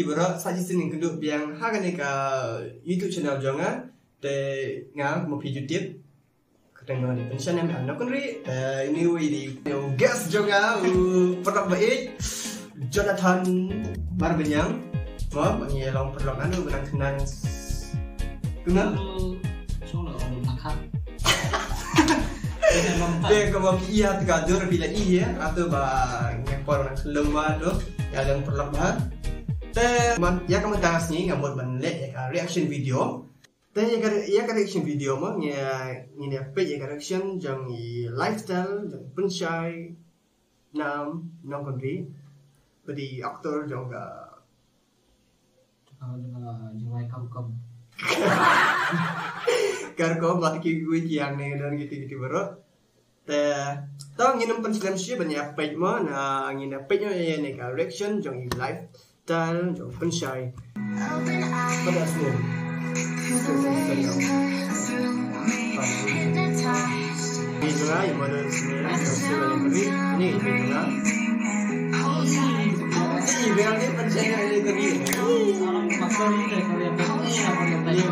pi bro saji sini kendu biang hagan ni ka YouTube channel jonga te nga mo pi YouTube kadang ni pension yang anak kan ri ini wi di guest jonga u pernah baik Jonathan Barbenyang. Mo mengilong perlu anu benang kenan kenal Chung là ông nakal. Dia kalau iya tergadur bila iya atau ba ngepor nak lemah tu. Ya yang perlahan. Te man ya kamu tangas ni ngamut banle ya ka reaction video. Te ya ka ya ka reaction video mah ya ni ya pe ya ka reaction jang i lifestyle jang pensyai nam nam country. Jadi aktor jang ka dengan jiwa kaum kaum. kar ko bat ki gue yang ne dan gitu gitu baru te tao nginum penslam sih banyak page mo na ngina page nyo ya ne ka reaction jong i live tal jong pensai pada ini juga yang pada sebenarnya sewa yang kami ini ini juga ini biar dia pensai ini tadi Orang maksa ni kalau yang begini apa yang tadi.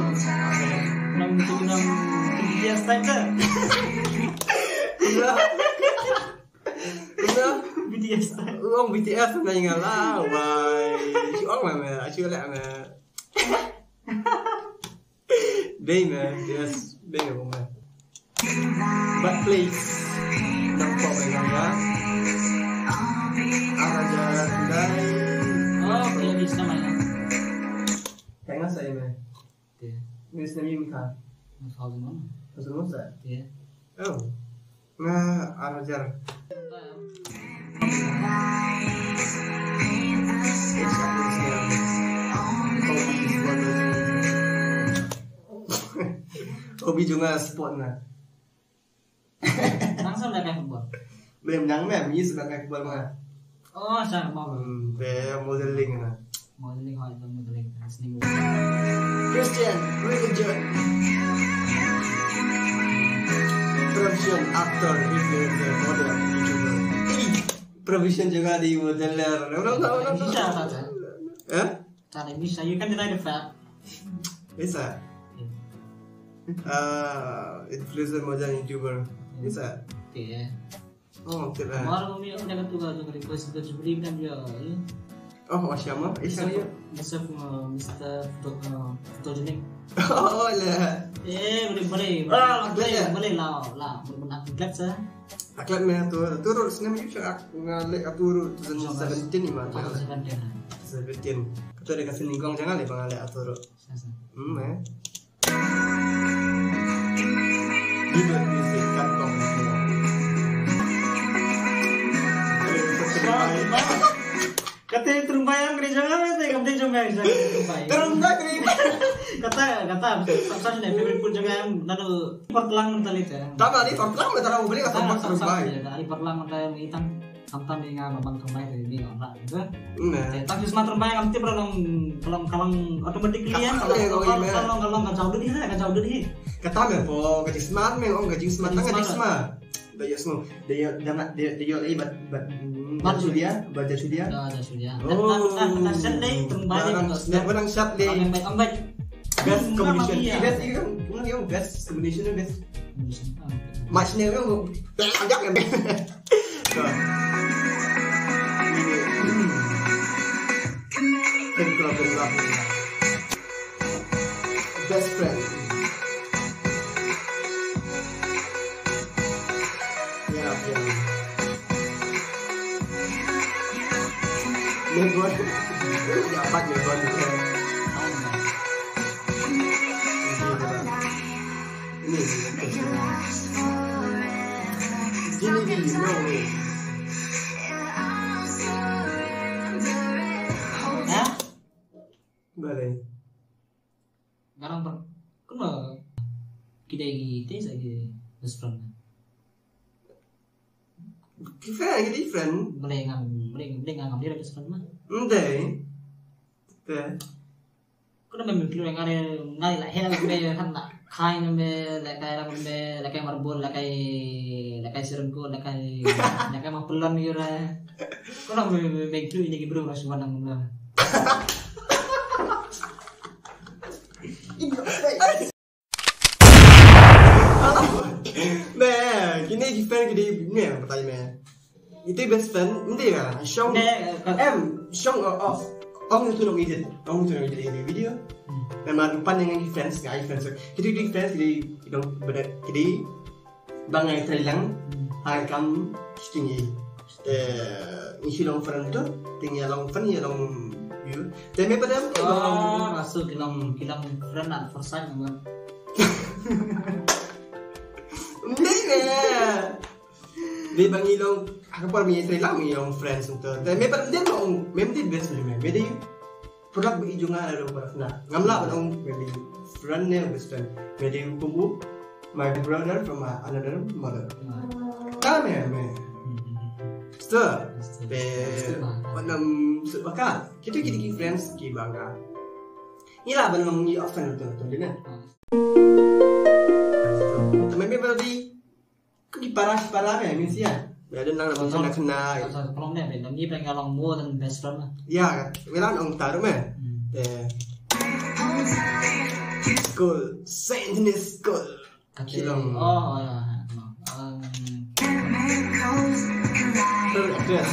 Nam tu nam biasa saja. Udah. Udah. Uang BTS na nga la, why? Si Ong chưa lại mà. Đây mà, yes, là mà. But please, bài nào đó. Araja. Oh, kalau bisa main. Kayak nggak saya mah. Dia. Ini sendiri Mika. Masalah mana? Pasal masa. Dia. Oh. Nah, Araja. Hobi juga sport na. Langsung dah kayak football. Belum mem, ini sudah kayak football mah. Oh, saya mau. Hmm, be modeling na. Modeling hal itu modeling. Christian, religion. Actor, influencer, model, youtuber. Ih, Profession juga di modeler. Orang. Bisa saja. Eh? Cara bisa, you can deny the fact. Bisa. Ah, influencer model youtuber. Bisa. Dia. Oh, tidak. Baru kami udah tuh kalau request ke sebelum kan dia. Oh, Bisa saya. bisa Mister foto foto jenis. Oh, lah. Eh, boleh boleh. Ah, boleh boleh. boleh lah lah. Benar sah. Aklat cak ngalek atur seventeen ni mah. Kalau sekarang dia. Seventeen. Kau ada kasih ningkong jangan atur. Hmm. Video music kantong. Kata terumbayang gereja apa sih? Kata gereja terumbayang. Terungga kri. Kata kata saya nih favorite pun juga yang lalu pertelang mental itu. Tama ni tortlang me tarang beli kata mak terungga. Dari pertelang mental yang hitam Kamtan di ngah babang terumbayang dari dia orang gitu. Nah. Tapi semua terumbayang nanti perang kalau kalau otomatis ya kalau Kapal ya, kau kalau ini, kalau kalau nggak jauh dari nggak jauh dari. Kata me po gaji smart me ong gaji smart tang gaji smart. smart. Daya semua. Daya dama daya daya sudia, baca sudia. Ada sudah. Oh, nah barang siap deh. Yang baik ambat. Best Hmm, combination. Best itu kan yang best combination best. Ah, Matchnya kan ajak kan. Best friend. Megon. Ya, apa Megon itu? Ini. Gini no way. Ya, Boleh. Garang Kuna Kita gitu saja Best friend Different, kita different. Boleh ngam Boleh boleh ngam dia best friend Hindi. Hindi. Kuna me miklu yang ngare ngai la hena me han kain, kai na me la kai la me la kai marbol la kai la kai serengko la kai la kai mapelon yura. Kuna me miklu ini gibro rasuan nang ngula. Nah, gini gimana gini ya pertanyaannya nanti kan? Syong, Nè, còn- em, Syong, oh, oh, ông itu dong edit, ông itu dong edit ini video. Memang depan dengan friends, nggak friends. Jadi di friends, jadi dong beda, jadi bang yang terhilang, hai kam stingi. Eh, isi long friend tu, tinggal long friend ya long view. Tapi pada apa? Oh, masuk kilang kilang friend at first sight naman. Hindi na. Di bang ilong ako pa may try lang may ilong friends nito. Dahil may parang din mo may may best friend may. May di product bi ijo nga aro para na. Ngamla nung may di friend niya best friend. May di kubu my brother from uh, another mother. Ya may. Sto. Be wanam baka kita kita ki friends ki bangga. Ila ba nung i often to to din na. Tapi may parang di kung di parah parah ya siya. Ada nang nang kena. Kalau ni ben ni pengen long mua dan best friend. Ya, wala nang taruh meh. Eh. School, Saint School. Kaki Kilang. Oh, ya. Um, address.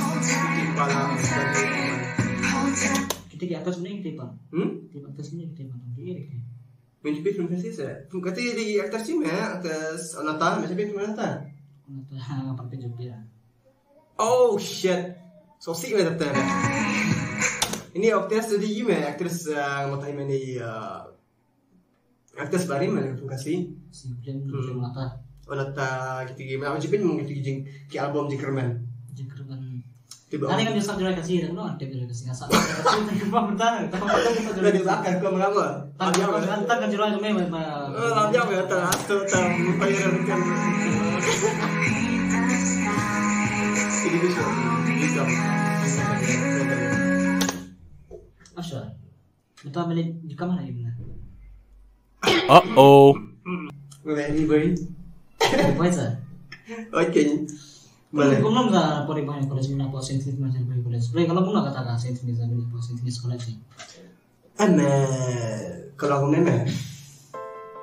Di kita di atas ni kita bang. Hmm? Di atas ni kita bang. Di ini. Mencuba film versi saya. Kata di aktor sih meh, atas Onata, macam film Onata. Oh shit. Sih meh tetap. Ini aktris tadi meh, aktris yang mau tanya ini aktris baru meh, terima kasih. Si film film apa? Onata gitu gimana? Apa jepit mungkin gitu jing ki album jing kermen. Jengker kan. Tiba. Nanti kan bisa jual kasih dan no ada jual kasih salah. Kasih apa bertahan? Tahu tahu kita jual. dibakar kau mengapa? Ya? kan kan jual kami. Oh, lama ya terasa bayar kan. Bisa. Betul balik di kamar lagi benar. Uh-oh. Boleh ni boy. Baca. Oke. Boleh. Kung lang ka po rin ba yung college mo na po St. Louis Marshall Bay College. Pero kalau mo na kata ka St. Louis sabi po St. Louis College. eh. Ama kalau aku nene.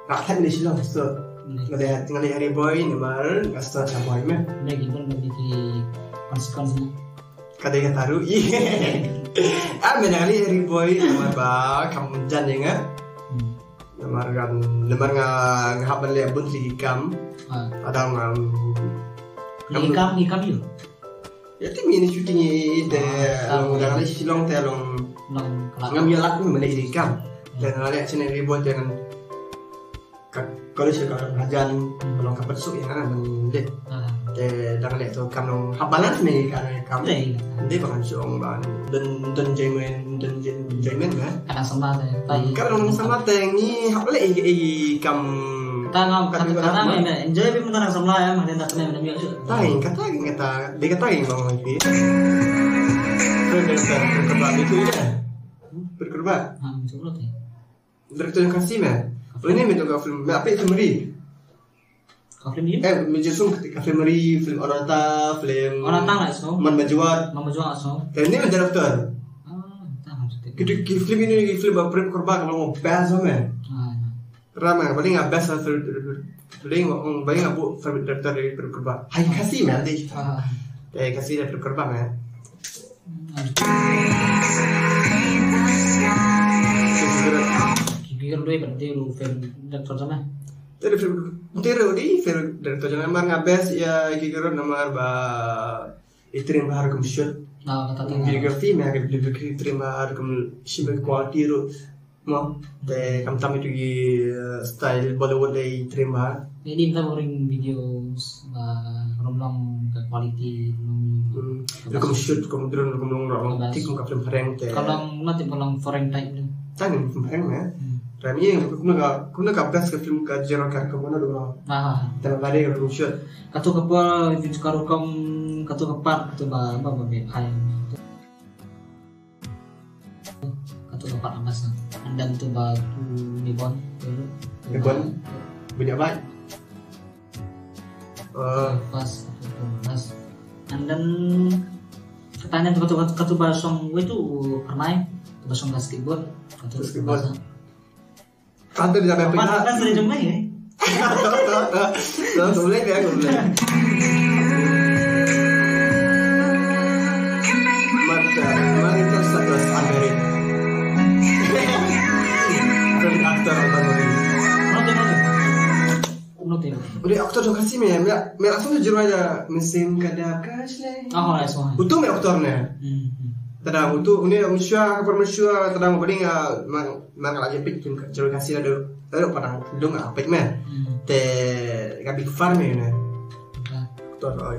Tak kan di sini so. Hindi Ngelihat ngelihat hari boy nomor ngasih sama boy meh. hindi gibon ba Kada yang taruh. Ama ngali hari boy nomor ba kamu jangan ya. Hmm. Nomor kan nga ngahapan lihat bun lagi kam. Ah, Ada ngam hikam hikam yun. Ya ti mini shooting ide Ah, long dalam silong te long Nang ngam kelak. ya laku mana ide kam. Dan ada sini ribut dengan kalau sih kalau hajan kalau kapan su yang ana mende Ah, te dang le to kam long habalan ni kan kam ban dan dan jamin dan jamin ba? Kadang sama saya. Tay. Kalau nung sama teng ni hable i i kam Tanga Kami kata kata mo enjoy mo na sama ya mah dan tatme na biyo. Taing kata kata di kata yang ngomong itu. Terus berkorban itu ya. Berkorban. Ah, surat eh. Direktur yang kasih mah. Ini ka film apa itu meri? Ka film yun. Eh menjadi ketika film meri, film Onata, film Orang tang lah so. Man Bajuat. Mama jual so. Dan ini. Ah, tang maksudnya. Kita ki film ini film apa berkorban kalau mau best sama. Ah. Ramai paling nggak best atau paling paling nggak bu film direktur dari berkorban. Hai kasih mah nanti. Ah. Eh kasih dari berkorban ya. Kikir dua berarti lu film dokter sama. Dari Tiro di film direktur jangan mar ngabes ya kira nomor ba itrim bahar kum shoot. Nah, kata tengah. videografi me agak lebih itrim bahar kum shibe quality ro mo te kam tam itu gi style Bollywood dei itrim bahar Jadi kita boring video romlong ke quality Hmm, kum shoot kum drone kum long ro tik kum ka film hareng te Kalau nanti kalau foreign type tu. tang film hareng me Rami yang kum na kum na ka best ka film ka jero ka kum na do Ah, Tanah lari kum shoot katu kapal video karo kam katu kapar katu ba ba ba be hai. Katu kapar amas na. Andan tu ba tu nibon. Nibon? Banyak baik. Oh, Pas pas. And then katanya katu katu katu ba song itu permain. Ba song basketball. Katu Basketball. Tante di sampai pihak. Kan sering jumpa ya. Kebelet ya, kebelet. Ini. Udah aktor dong kasih ya, merah langsung jujur aja mesin kada kasih. Oh, langsung. Untung merah aktornya. Tadang utuh ini mensua kapur mensua tadang berding mang mang aja pik jujur kasih ada ada padang dong apa. Hmm. Te gabi farm me ne. Ah. Aktor oi.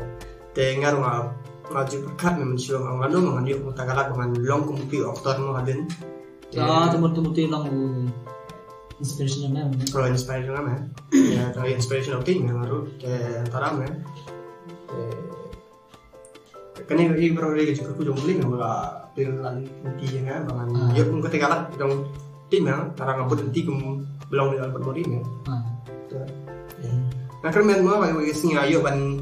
Te ngaruh ngap maju berkat me mensua mang lalu mang yuk mutagalat mang long kumpi aktor mo hadin. Ah, tumut-tumut lang ko. Inspiration na meron. Kalau inspiration lah ya kalau inspiration oke nggak ngaruh kayak antara me. Kan ini lagi baru lagi juga aku jong beli nggak bola pilihan inti ya kan bangan. Ah. Yuk aku tegalat dong tim ya, tarang ngabut inti kum belum di dalam bermodi ya. Ah. Nah kan main mau bagi bagi singa ayo ban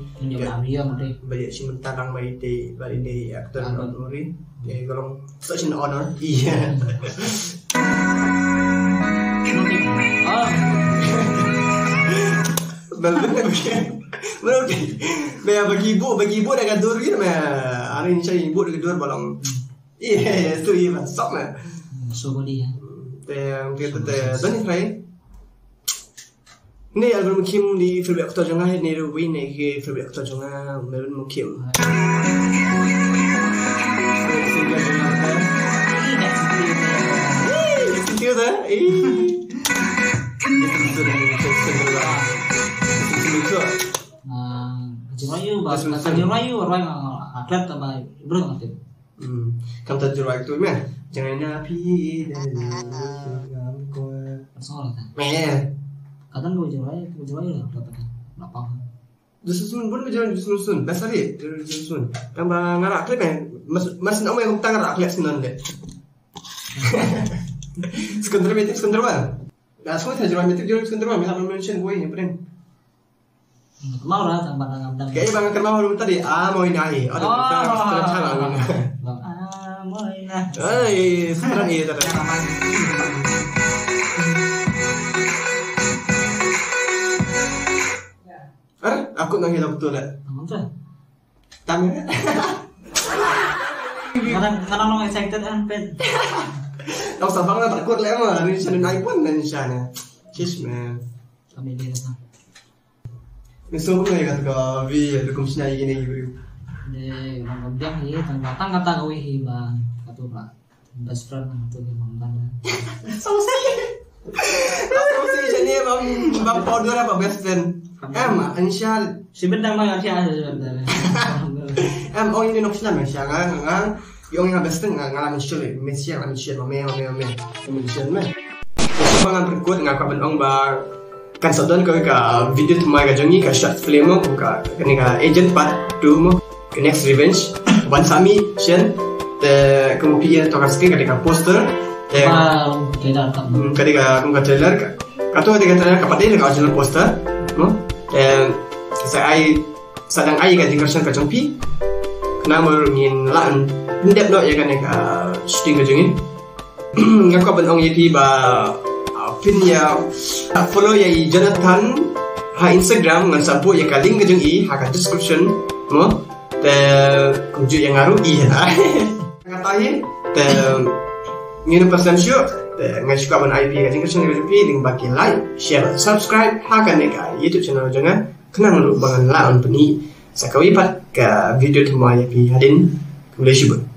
bagi si mentarang bagi di bagi di aktor Ah. bermodi. Ya kalau such an honor. Iya. Ah, Benar oke. Baya bagi ibu, bagi ibu dah gadur gitu mah. Hari ini saya ibu dah gadur balong. Iya, itu iya sok mah. so ko dia. Teh kita teh dan ini. Ni album Kim di film aktor jangan ni ru win ni film aktor jangan melon Kim. Jirayu ba? Mas- mas- Sa Jirayu roy nga atlet ta ba? Bro nga tip. Hmm. Kamu tak juru itu mah. Jangan napi dan kamu kuat. Personal ta. Meh. Kadang ko Jirayu, ko Jirayu lah dapat ka. Napang. Dusun pun berjalan dusun sun. Biasa dia dusun sun. Tambah ngarak klip eh. Mas nak main tang ngarak klip deh. Sekuntar metik sekuntar bang. Nah, semua saya jual metik jual sekuntar bang. Misal mention gue ini pren. Mau ra tang barang amdan. Kayaknya bang kenal malu tadi. Ah mau ini ahi. Salah. Bang, ah. Ay, sekarang iya tadi. Ada, aku nggak hilang betul lah. Tangan. Kadang kadang nang excited an pen. Tahu sabang na takut lah. Ini naik pun dan sana. Cheers man. Kami dito sa. Gusto ko na yung kata vi dukum siya gini gitu. Jadi, orang biang ini tang datang kata gawe hiba. Katu ba. Best friend to di siya niya bang bang powder apa best friend. Em, insya Si bendang mga siya sebenarnya. em oh ini nok siya siya nga nga yung nga best friend nga ngalamin siya le. Messi ngalamin siya mame mame mame. Ngalamin siya meh. Gusto mga berikut nga kapan ong ba kan saudon ko ka video tumay ka jongi ka short film mo ka kani ka agent part 2 mo ka next revenge. One sami shen te kemudian to ka screen ka poster. Te Pa, kaya datang. Hmm, ketika aku nggak trailer. Atau ketika trailer kapatnya dengan original poster. No dan saya ai sedang ai kan tinggal ke jompi kena merungin lan. Ndep no ya kan ya ka shooting ke jengin ngaku ban ong yeti ba ah, pin ya ah, follow ya i Jonathan. Ha Instagram ngan sabu ya ka link ke jengi ha ka description no te kunju yang ngaru iya ngatahin te ngin pasam syu ngai suka ban IP ka jingka channel ka link baki like share subscribe. Ha ka ne ka YouTube channel jangan kenang lu bangan la on peni. Sakawi pat ka video tu ma ya pi hadin. Kembali syubun